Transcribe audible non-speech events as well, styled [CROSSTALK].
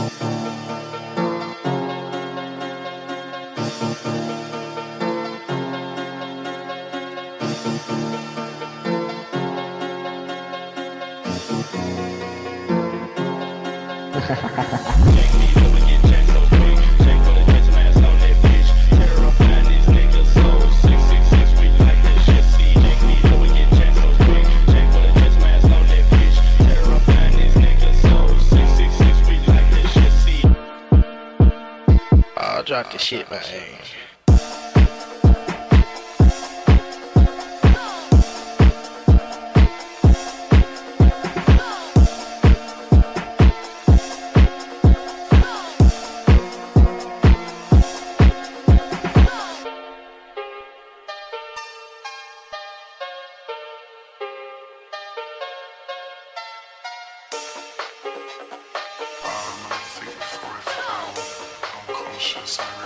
I'll [LAUGHS] drop the shit, man. Um, I